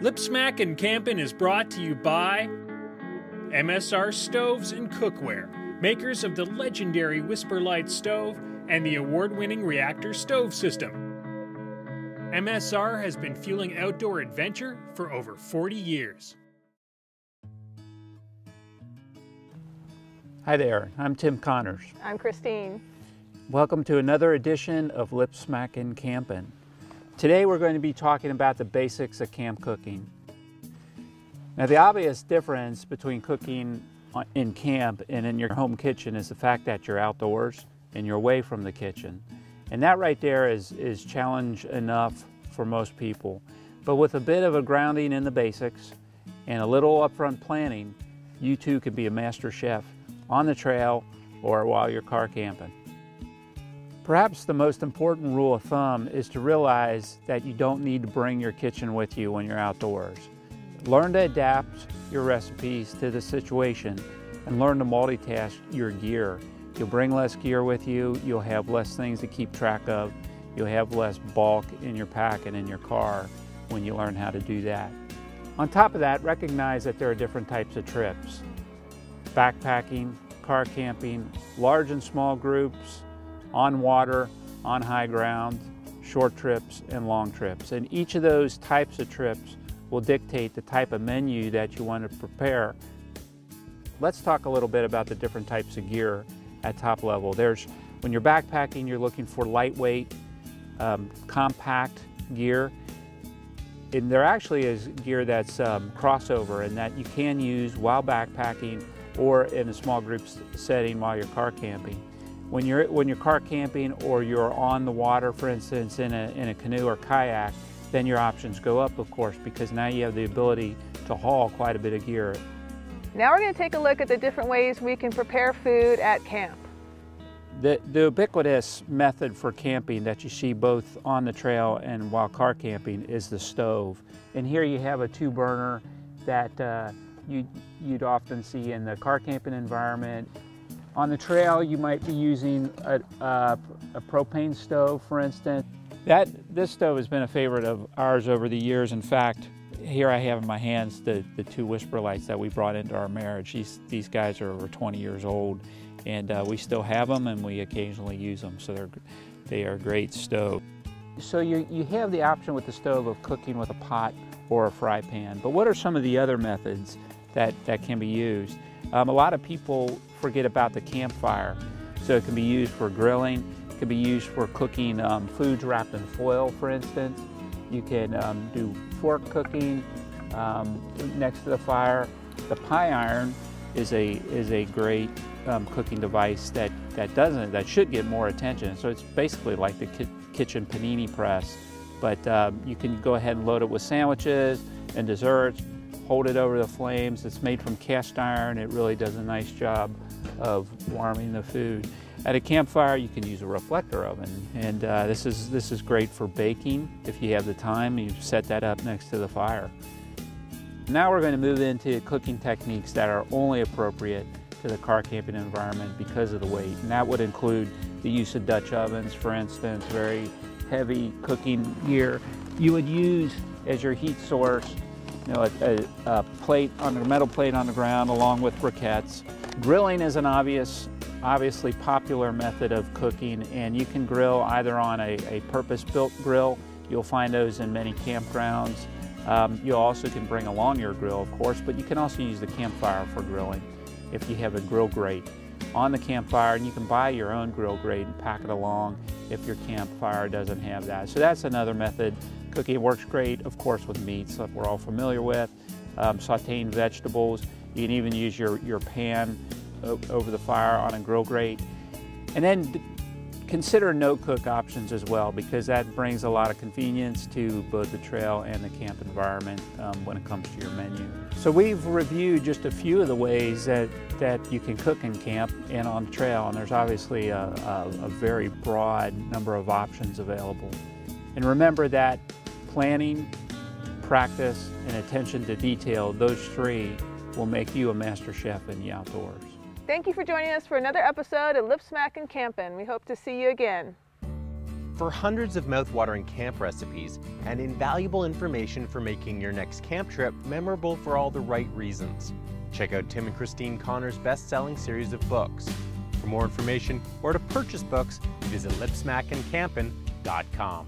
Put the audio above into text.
Lip Smackin' Campin' is brought to you by MSR Stoves and Cookware, makers of the legendary Whisperlite stove and the award winning Reactor stove system. MSR has been fueling outdoor adventure for over 40 years. Hi there, I'm Tim Conners. I'm Christine. Welcome to another edition of Lip Smackin' Campin'. Today we're going to be talking about the basics of camp cooking. Now the obvious difference between cooking in camp and in your home kitchen is the fact that you're outdoors and you're away from the kitchen. And that right there is, is challenge enough for most people. But with a bit of a grounding in the basics and a little upfront planning, you too could be a master chef on the trail or while you're car camping. Perhaps the most important rule of thumb is to realize that you don't need to bring your kitchen with you when you're outdoors. Learn to adapt your recipes to the situation and learn to multitask your gear. You'll bring less gear with you, you'll have less things to keep track of, you'll have less bulk in your pack and in your car when you learn how to do that. On top of that, recognize that there are different types of trips. Backpacking, car camping, large and small groups, on water, on high ground, short trips, and long trips. And each of those types of trips will dictate the type of menu that you want to prepare. Let's talk a little bit about the different types of gear at top level. There's, when you're backpacking, you're looking for lightweight, um, compact gear. And there actually is gear that's um, crossover and that you can use while backpacking or in a small group setting while you're car camping. When you're, when you're car camping or you're on the water, for instance, in a, in a canoe or kayak, then your options go up, of course, because now you have the ability to haul quite a bit of gear. Now we're going to take a look at the different ways we can prepare food at camp. The, the ubiquitous method for camping that you see both on the trail and while car camping is the stove. And here you have a two burner that uh, you, you'd often see in the car camping environment on the trail, you might be using a, a, a, propane stove, for instance. That, this stove has been a favorite of ours over the years. In fact, here I have in my hands the, the two Whisperlites that we brought into our marriage. These, these guys are over 20 years old, and uh, we still have them, and we occasionally use them, so they're, they are a great stove. So you, you have the option with the stove of cooking with a pot or a fry pan, but what are some of the other methods that, that can be used? Um, a lot of people forget about the campfire. So it can be used for grilling, it can be used for cooking um, foods wrapped in foil, for instance. You can um, do fork cooking um, next to the fire. The pie iron is a, is a great um, cooking device that, that doesn't, that should get more attention. So it's basically like the ki kitchen panini press, but um, you can go ahead and load it with sandwiches and desserts, hold it over the flames. It's made from cast iron. It really does a nice job of warming the food. At a campfire, you can use a reflector oven, and uh, this is this is great for baking. If you have the time, you set that up next to the fire. Now we're going to move into cooking techniques that are only appropriate to the car camping environment because of the weight, and that would include the use of Dutch ovens, for instance, very heavy cooking gear. You would use as your heat source you know, a, a, a plate on a metal plate on the ground along with briquettes. Grilling is an obvious, obviously popular method of cooking and you can grill either on a, a purpose-built grill. You'll find those in many campgrounds. Um, you also can bring along your grill, of course, but you can also use the campfire for grilling if you have a grill grate on the campfire and you can buy your own grill grate and pack it along if your campfire doesn't have that. So that's another method Cooking works great, of course, with meats that we're all familiar with, um, sauteing vegetables. You can even use your, your pan over the fire on a grill grate. And then consider no-cook options as well because that brings a lot of convenience to both the trail and the camp environment um, when it comes to your menu. So we've reviewed just a few of the ways that, that you can cook in camp and on the trail and there's obviously a, a, a very broad number of options available. And remember that planning, practice, and attention to detail, those three will make you a master chef in the outdoors. Thank you for joining us for another episode of Lip Smackin' Campin'. We hope to see you again. for hundreds of mouthwatering camp recipes and invaluable information for making your next camp trip memorable for all the right reasons. Check out Tim and Christine Conners' best-selling series of books. For more information or to purchase books, visit lipsmackincampin.com.